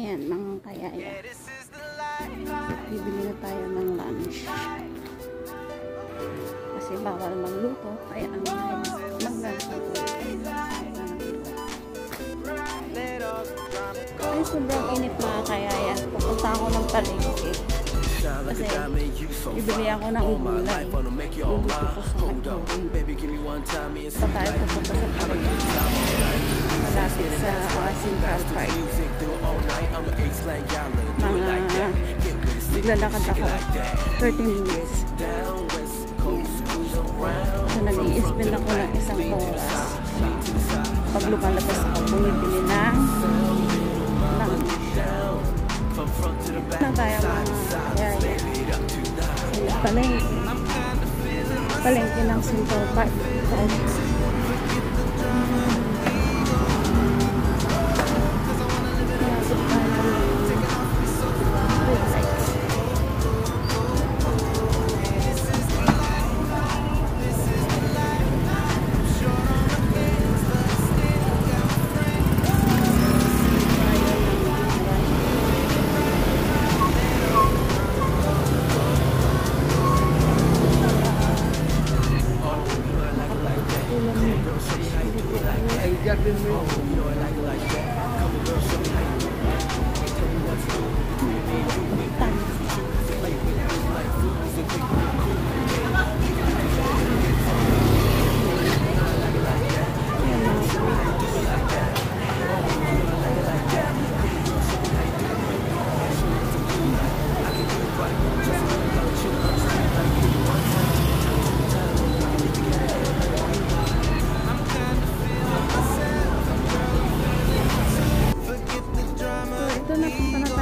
Ayan, mga kayaya. Bibili na tayo ng lunch. Kasi bawal magluto. Kaya ang magluto. Ay, sobrang init mga kayaya. Pupunta ako ng palengke. Kasi bibili ako ng gulay. Luluto ko sa nagtawin. Pa tayo pupunta sa palengke. Malapit sa uh, Central Park. Mga naglalakad ako 30 minutes. So nag-i-spend ako ng isang oras. Pag lumalabas ako, bumibili ng Na tayo mga kaya palengke. Palengke ng Central Park.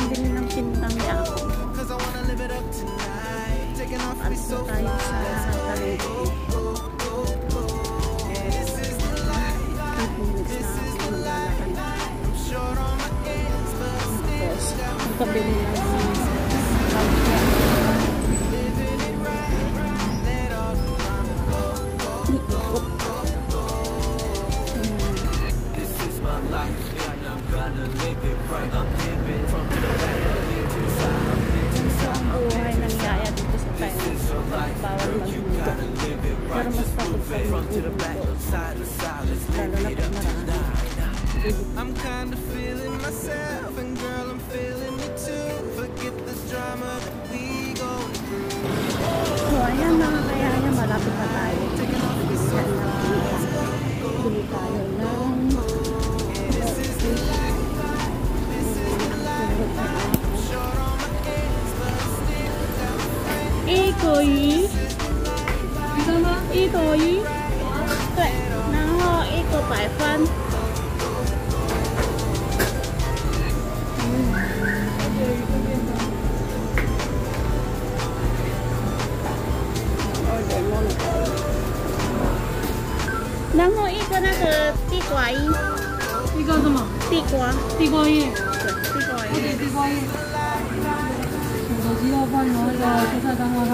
Panatahan din ng pintang niya. Ako. Na tayo sa. 30 minutes na ako maglalakad. Tapos, magkabili ng I'm kinda feeling myself, and girl, I'm feeling it too. Forget the drama that we go through. So, ayan mga kayaya, malapit na tayo. Bili tayo ng Ê? Ý cười gì? Tuệ, nó ý cô phải phân 然后一个那个地瓜叶。一个什么？地瓜。地瓜叶。对地瓜叶。哦对地瓜叶。鸡肉饭和那个蔬菜蛋花汤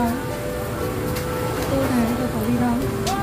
多点一个火鸡汤。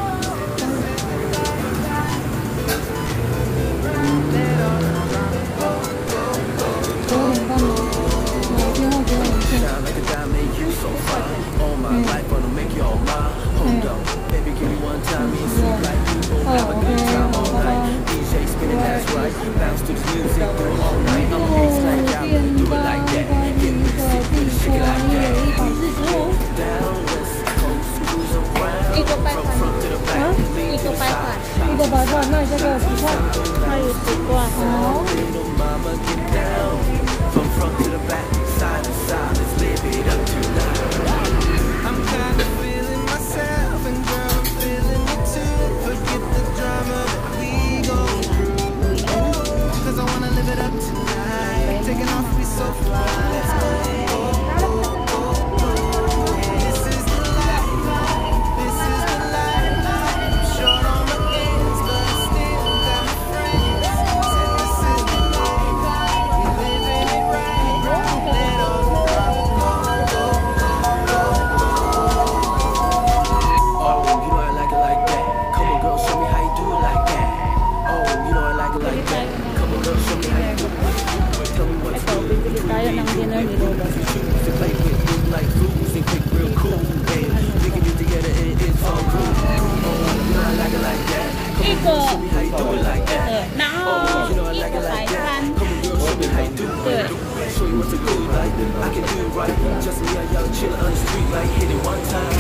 dinner that. Like it I like it like that. It like that. I like it like that. It. Like. I can do it right. Just me and y'all chillin' on the street like hit it one time,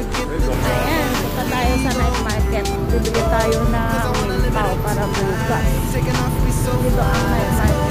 Ayan, punta tayo sa night market. Bibili tayo ng mimpaw para bukas. Dito ang night market.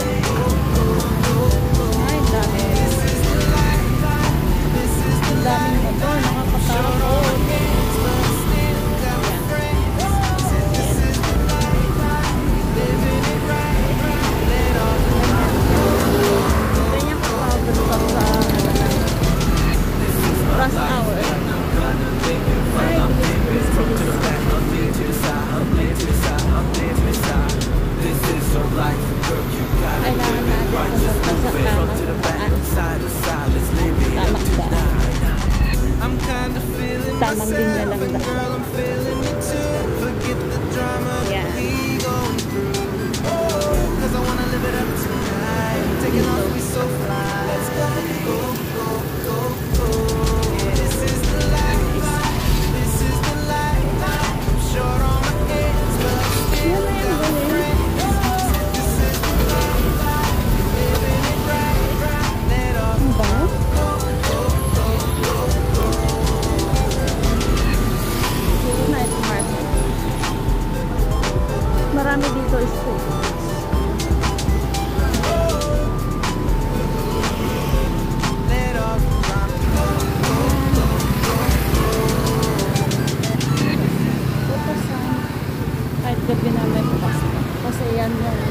Gabi namin bukas. Kasi yan yung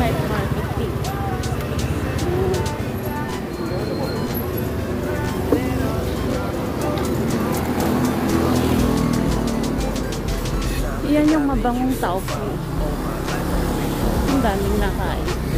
night market dito. Yan yung mabangong tofu. Ang daming nakain.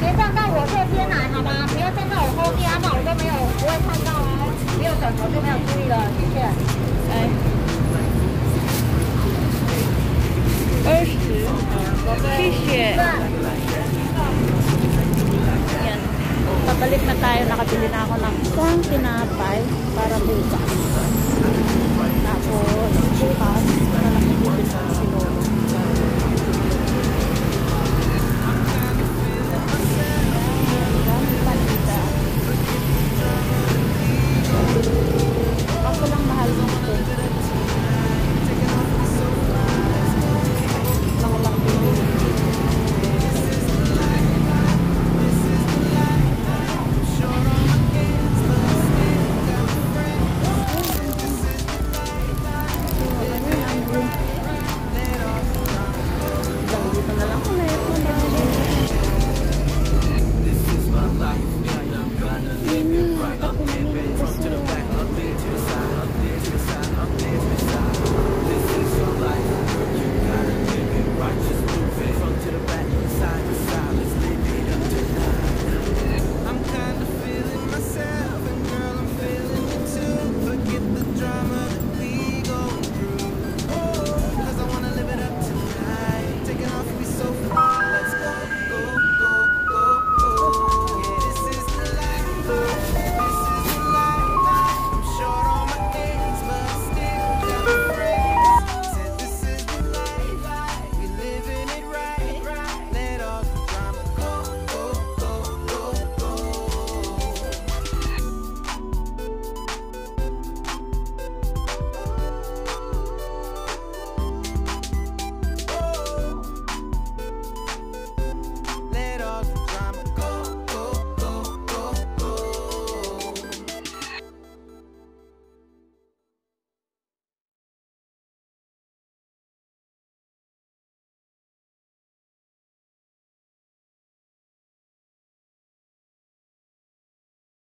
别站到我这边来，好吗？不要站到我后面，要不然我就没有不会看到哦。没有转头就没有注意了，谢谢。哎，二十，谢谢。Pabalik na tayo, nakabili na ako ng isang pinapay para bukas. Tapos, bukas, malaki bukas ng sinuro.